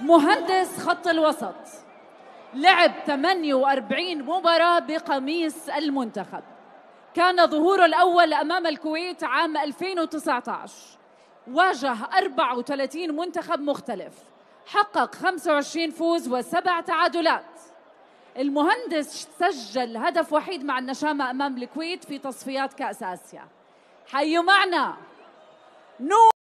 مهندس خط الوسط لعب 48 مباراة بقميص المنتخب. كان ظهوره الأول أمام الكويت عام 2019 واجه 34 منتخب مختلف. حقق 25 فوز وسبع تعادلات. المهندس سجل هدف وحيد مع النشامة أمام الكويت في تصفيات كأس آسيا. حيوا معنا. نور